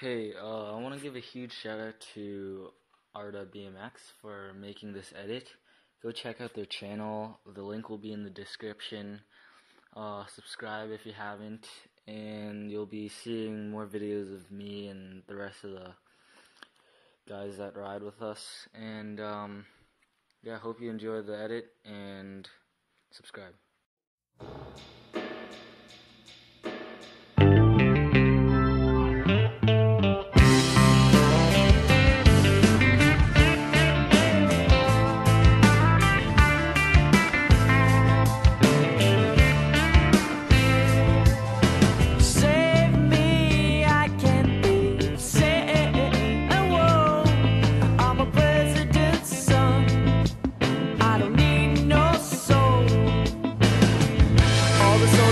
Hey, uh, I want to give a huge shout out to Ardagh BMX for making this edit. Go check out their channel. The link will be in the description. Uh, subscribe if you haven't, and you'll be seeing more videos of me and the rest of the guys that ride with us. And um, yeah, I hope you enjoy the edit and subscribe.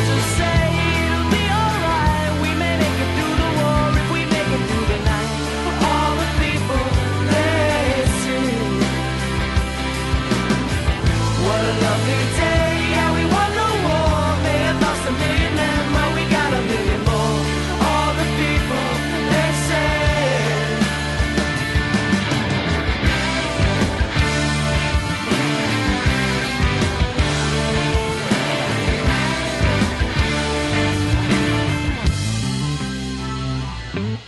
Soldiers say Mm-hmm.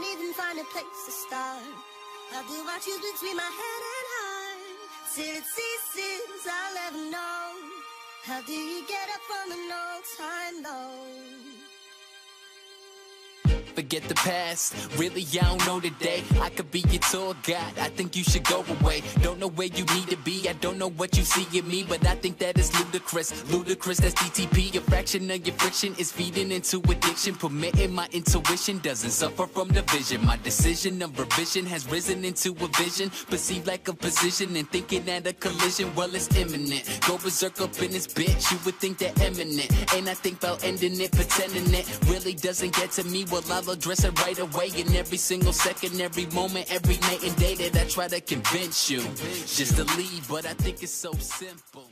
Can't even find a place to start. How do I choose between my head and heart? It ceases, I'll never know. How do you get up from an all time low? Forget the past, really I don't know today. I could be your tour guide, I think you should go away. Don't know where you need to be, I don't know what you see in me But I think that is ludicrous, ludicrous that's DTP A fraction of your friction is feeding into addiction. Permitting my intuition doesn't suffer from division. My decision of revision has risen into a vision. Perceived like a position and thinking at a collision. Well it's imminent, go berserk up in this bitch. You would think they're eminent, and I think about ending it Pretending it really doesn't get to me. Well I'll address it right away In every single second, every moment, every night and day That I try to convince you. Just to leave, but I think it's so simple